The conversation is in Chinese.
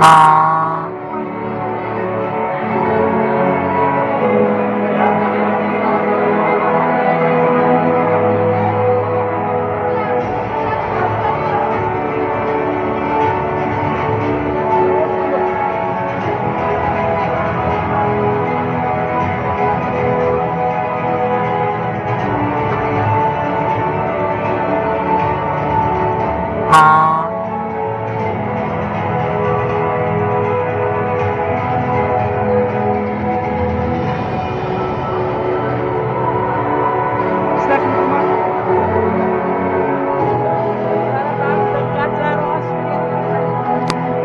啊